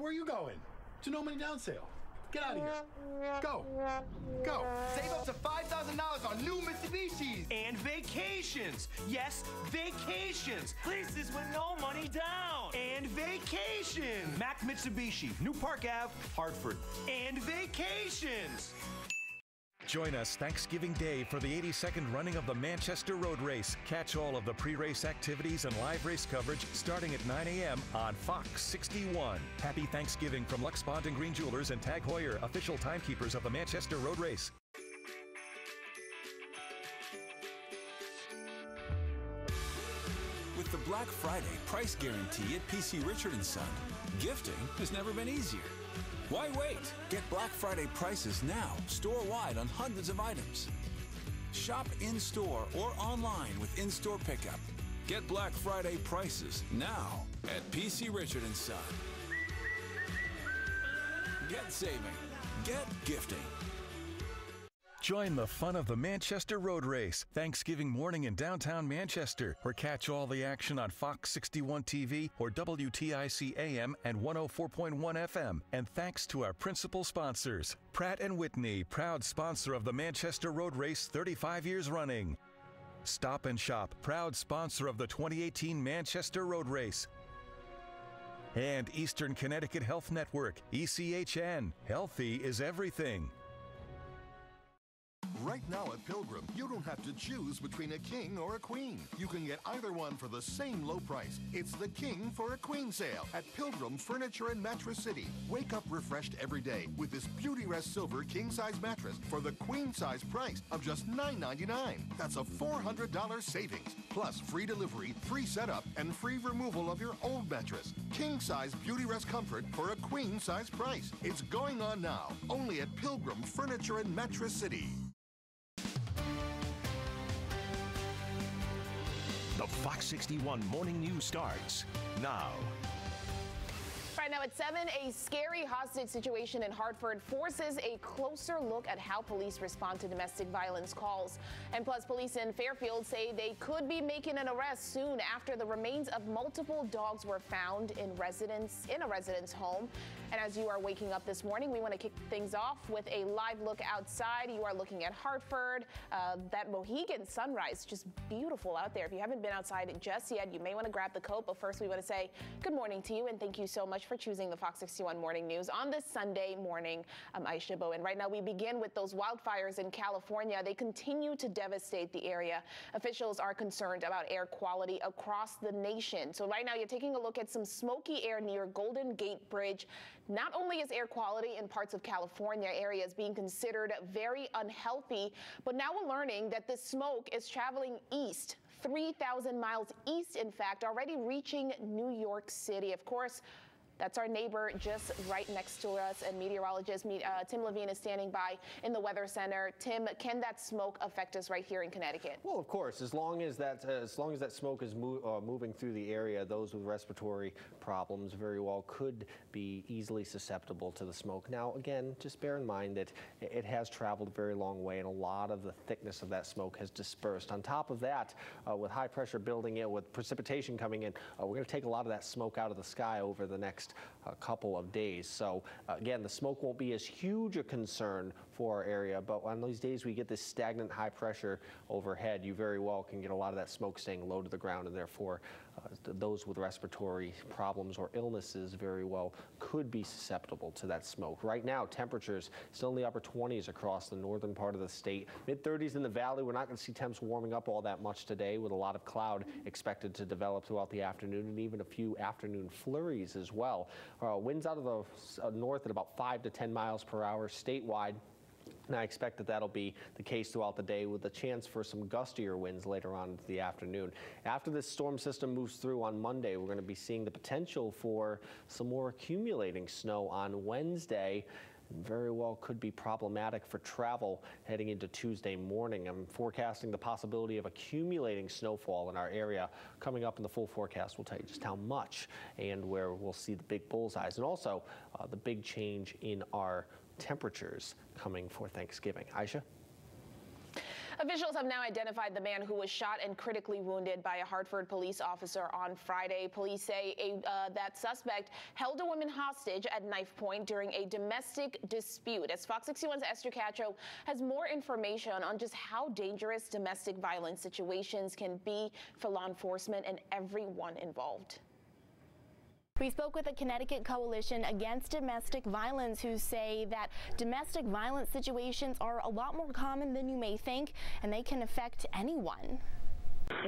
where are you going? To No Money Down sale. Get out of here. Go. Go. Save up to $5,000 on new Mitsubishis. And vacations. Yes, vacations. Places with no money down. And vacations. Mac Mitsubishi, New Park Ave, Hartford. And vacations. Join us Thanksgiving Day for the 82nd running of the Manchester Road Race. Catch all of the pre race activities and live race coverage starting at 9 a.m. on Fox 61. Happy Thanksgiving from Lux Bond and Green Jewelers and Tag Heuer, official timekeepers of the Manchester Road Race. Black Friday price guarantee at PC Richard & Son, gifting has never been easier. Why wait? Get Black Friday prices now, store-wide on hundreds of items. Shop in-store or online with in-store pickup. Get Black Friday prices now at PC Richard & Son. Get saving. Get gifting. Join the fun of the Manchester Road Race Thanksgiving morning in downtown Manchester, or catch all the action on Fox 61 TV or WTIC AM and 104.1 FM. And thanks to our principal sponsors, Pratt and Whitney, proud sponsor of the Manchester Road Race 35 years running. Stop and Shop, proud sponsor of the 2018 Manchester Road Race. And Eastern Connecticut Health Network, ECHN. Healthy is everything. Right now at Pilgrim, you don't have to choose between a king or a queen. You can get either one for the same low price. It's the king for a queen sale at Pilgrim Furniture and Mattress City. Wake up refreshed every day with this Beautyrest Silver king size mattress for the queen size price of just $9.99. That's a $400 savings, plus free delivery, free setup, and free removal of your old mattress. King size Beautyrest comfort for a queen size price. It's going on now, only at Pilgrim Furniture and Mattress City. Fox 61 Morning News starts now. Now at 7, a scary hostage situation in Hartford forces a closer look at how police respond to domestic violence calls. And plus, police in Fairfield say they could be making an arrest soon after the remains of multiple dogs were found in residence in a residence home. And as you are waking up this morning, we want to kick things off with a live look outside. You are looking at Hartford. Uh, that Mohegan sunrise, just beautiful out there. If you haven't been outside just yet, you may want to grab the coat. But first, we want to say good morning to you and thank you so much for choosing the Fox 61 Morning News on this Sunday morning. I'm Aisha Bowen. Right now, we begin with those wildfires in California. They continue to devastate the area. Officials are concerned about air quality across the nation. So right now, you're taking a look at some smoky air near Golden Gate Bridge. Not only is air quality in parts of California areas being considered very unhealthy, but now we're learning that this smoke is traveling east 3,000 miles east, in fact, already reaching New York City. Of course, that's our neighbor just right next to us, and meteorologist uh, Tim Levine is standing by in the Weather Center. Tim, can that smoke affect us right here in Connecticut? Well, of course, as long as that uh, as long as that smoke is mo uh, moving through the area, those with respiratory problems very well could be easily susceptible to the smoke. Now, again, just bear in mind that it has traveled a very long way, and a lot of the thickness of that smoke has dispersed. On top of that, uh, with high pressure building in, with precipitation coming in, uh, we're going to take a lot of that smoke out of the sky over the next a couple of days. So uh, again, the smoke won't be as huge a concern for our area, but on these days we get this stagnant high pressure overhead, you very well can get a lot of that smoke staying low to the ground and therefore uh, those with respiratory problems or illnesses very well could be susceptible to that smoke. Right now, temperatures still in the upper 20s across the northern part of the state. Mid 30s in the valley. We're not going to see temps warming up all that much today with a lot of cloud expected to develop throughout the afternoon and even a few afternoon flurries as well. Uh, winds out of the uh, north at about 5 to 10 miles per hour statewide. And I expect that that'll be the case throughout the day with a chance for some gustier winds later on into the afternoon. After this storm system moves through on Monday, we're going to be seeing the potential for some more accumulating snow on Wednesday very well could be problematic for travel heading into Tuesday morning. I'm forecasting the possibility of accumulating snowfall in our area. Coming up in the full forecast, we'll tell you just how much and where we'll see the big bullseyes and also uh, the big change in our temperatures coming for Thanksgiving. Aisha? Officials have now identified the man who was shot and critically wounded by a Hartford police officer on Friday. Police say a, uh, that suspect held a woman hostage at knife point during a domestic dispute. As Fox 61's Esther Castro has more information on just how dangerous domestic violence situations can be for law enforcement and everyone involved. We spoke with the Connecticut Coalition Against Domestic Violence who say that domestic violence situations are a lot more common than you may think and they can affect anyone.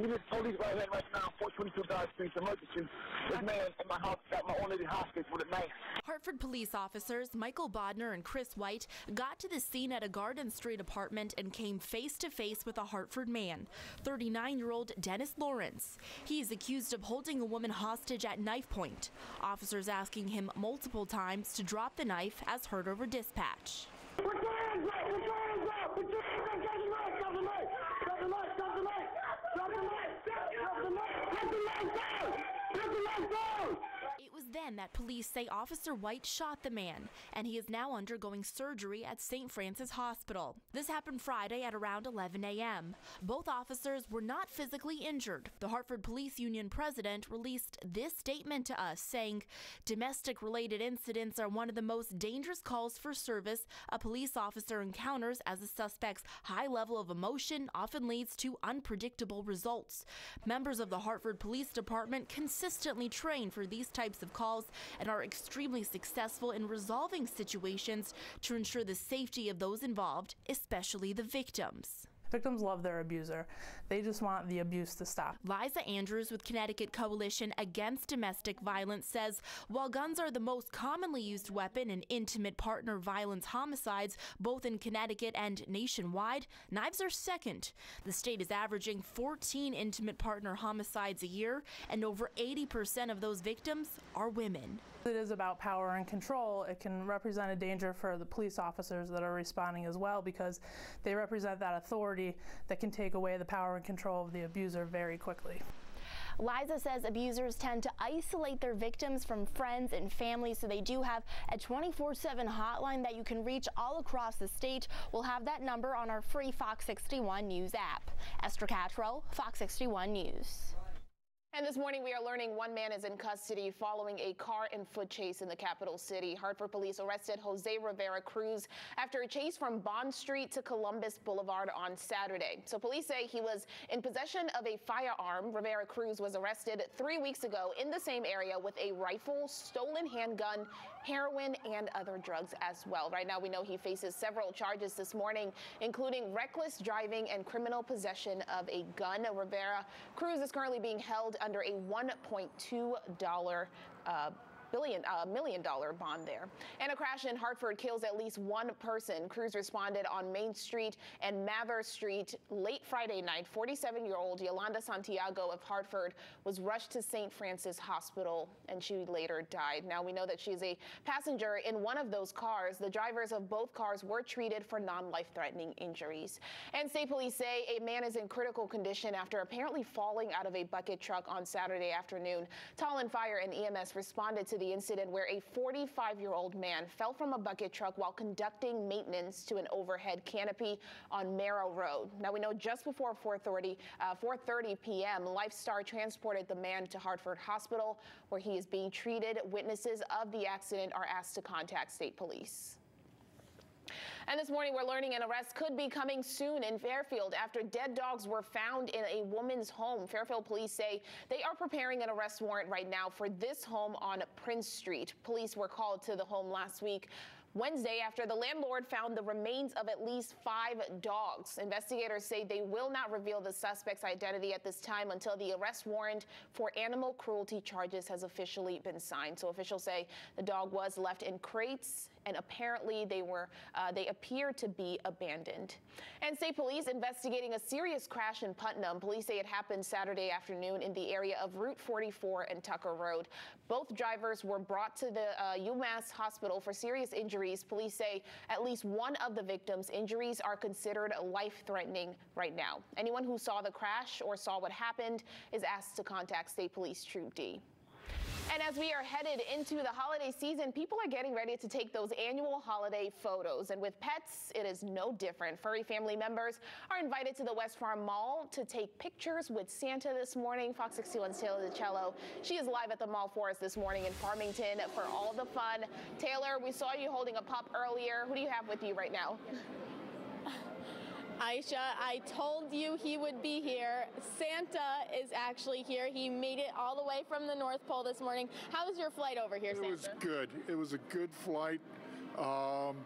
We just police right here right now, 422 Dodge Street, emergency. This man in my house got my own lady hostage with a knife. Hartford police officers Michael Bodner and Chris White got to the scene at a Garden Street apartment and came face to face with a Hartford man, 39 year old Dennis Lawrence. He is accused of holding a woman hostage at knife point. Officers asking him multiple times to drop the knife as heard over dispatch. Put your hands up! Put your hands up! Put your hands up! Drop the knife! Drop the knife! Drop the knife! Drop the knife! Drop the knife! Drop the knife! Drop the knife down! Drop the knife down! It was that police say Officer White shot the man, and he is now undergoing surgery at St. Francis Hospital. This happened Friday at around 11 a.m. Both officers were not physically injured. The Hartford Police Union president released this statement to us saying, Domestic related incidents are one of the most dangerous calls for service a police officer encounters as a suspect's high level of emotion often leads to unpredictable results. Members of the Hartford Police Department consistently train for these types of calls and are extremely successful in resolving situations to ensure the safety of those involved, especially the victims. Victims love their abuser. They just want the abuse to stop. Liza Andrews with Connecticut Coalition Against Domestic Violence says while guns are the most commonly used weapon in intimate partner violence homicides, both in Connecticut and nationwide, knives are second. The state is averaging 14 intimate partner homicides a year, and over 80% of those victims are women. It is about power and control. It can represent a danger for the police officers that are responding as well because they represent that authority that can take away the power and control of the abuser very quickly. Liza says abusers tend to isolate their victims from friends and family, so they do have a 24 7 hotline that you can reach all across the state. We'll have that number on our free Fox 61 News app. Esther Castro, Fox 61 News. And this morning, we are learning one man is in custody following a car and foot chase in the capital city. Hartford police arrested Jose Rivera Cruz after a chase from Bond Street to Columbus Boulevard on Saturday. So police say he was in possession of a firearm. Rivera Cruz was arrested three weeks ago in the same area with a rifle, stolen handgun, heroin, and other drugs as well. Right now, we know he faces several charges this morning, including reckless driving and criminal possession of a gun. Rivera Cruz is currently being held under a $1.2 uh, billion, uh, million dollar bond there. And a crash in Hartford kills at least one person. Crews responded on Main Street and Mather Street late Friday night. 47 year old Yolanda Santiago of Hartford was rushed to St. Francis Hospital and she later died. Now we know that she's a passenger in one of those cars. The drivers of both cars were treated for non life threatening injuries. And state police say a man is in critical condition after apparently falling out of a bucket truck on Saturday afternoon. Tolland Fire and EMS responded to the incident where a 45 year old man fell from a bucket truck while conducting maintenance to an overhead canopy on Merrow Road. Now we know just before 4:30 uh, 4:30 p.m. Lifestar transported the man to Hartford Hospital where he is being treated. Witnesses of the accident are asked to contact state police. And this morning, we're learning an arrest could be coming soon in Fairfield after dead dogs were found in a woman's home. Fairfield police say they are preparing an arrest warrant right now for this home on Prince Street. Police were called to the home last week. Wednesday, after the landlord found the remains of at least five dogs. Investigators say they will not reveal the suspect's identity at this time until the arrest warrant for animal cruelty charges has officially been signed. So officials say the dog was left in crates and apparently they were uh, they appear to be abandoned. And state police investigating a serious crash in Putnam. Police say it happened Saturday afternoon in the area of Route 44 and Tucker Road. Both drivers were brought to the uh, UMass hospital for serious injuries. Police say at least one of the victims' injuries are considered life-threatening right now. Anyone who saw the crash or saw what happened is asked to contact State Police Troop D. And as we are headed into the holiday season, people are getting ready to take those annual holiday photos. And with pets, it is no different. Furry family members are invited to the West Farm Mall to take pictures with Santa this morning. Fox 61's Taylor DiCello. She is live at the mall for us this morning in Farmington for all the fun. Taylor, we saw you holding a pup earlier. Who do you have with you right now? Aisha, I told you he would be here. Santa is actually here. He made it all the way from the North Pole this morning. How was your flight over here, it Santa? It was good. It was a good flight. Um,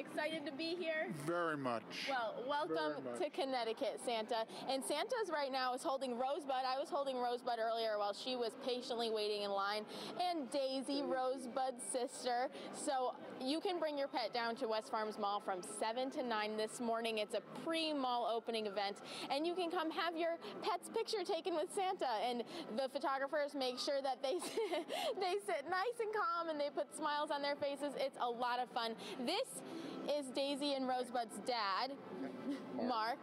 Excited to be here? Very much. Well, welcome much. to Connecticut, Santa. And Santa's right now is holding Rosebud. I was holding Rosebud earlier while she was patiently waiting in line. And Daisy, Rosebud's sister. So you can bring your pet down to West Farms Mall from 7 to 9 this morning. It's a pre-mall opening event. And you can come have your pet's picture taken with Santa. And the photographers make sure that they, they sit nice and calm and they put smiles on their faces. It's a lot of fun. This is Daisy and Rosebud's dad, Mark.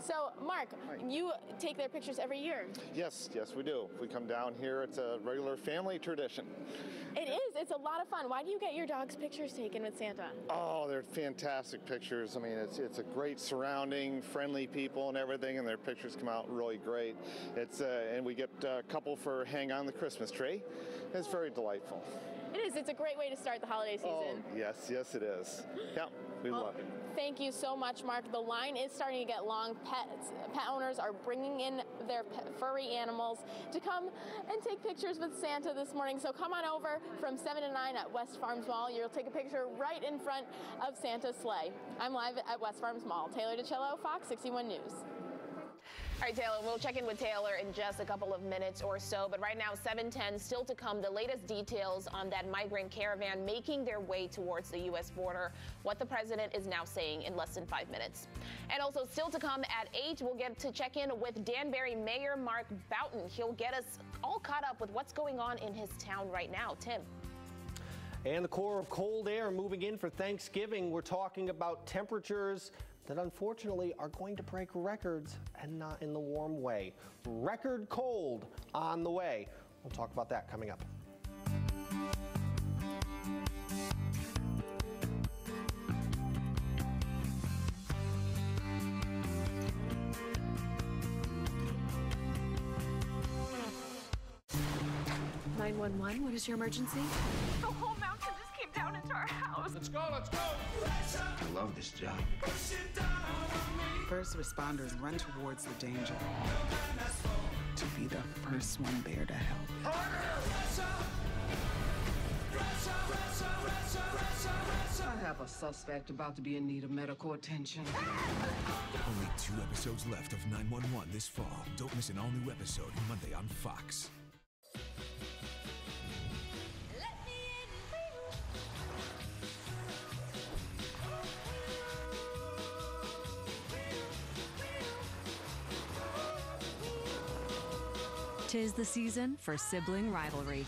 So, Mark, you take their pictures every year. Yes, yes, we do. We come down here. It's a regular family tradition. It is. It's a lot of fun. Why do you get your dog's pictures taken with Santa? Oh, they're fantastic pictures. I mean, it's it's a great surrounding, friendly people and everything, and their pictures come out really great. It's uh, and we get a couple for hang on the Christmas tree. It's very delightful. It is. It's a great way to start the holiday season. Oh, yes, yes, it is. Yeah, we well, love it. Thank you so much, Mark. The line is starting to get long. Pets, pet owners are bringing in their furry animals to come and take pictures with Santa this morning. So come on over from 7 to 9 at West Farms Mall. You'll take a picture right in front of Santa's sleigh. I'm live at West Farms Mall. Taylor DiCello, Fox 61 News. All right, Taylor, we'll check in with Taylor in just a couple of minutes or so. But right now, 710 still to come. The latest details on that migrant caravan making their way towards the U.S. border. What the president is now saying in less than five minutes. And also still to come at 8, we'll get to check in with Danbury Mayor Mark Boughton. He'll get us all caught up with what's going on in his town right now. Tim. And the core of cold air moving in for Thanksgiving. We're talking about temperatures that unfortunately are going to break records and not in the warm way. Record cold on the way. We'll talk about that coming up. Nine one one. What is your emergency? The whole Let's go. Let's go. I love this job. First responders run towards the danger to be the first one there to help. I have a suspect about to be in need of medical attention. Only two episodes left of 911 this fall. Don't miss an all new episode Monday on Fox. Tis the season for sibling rivalry.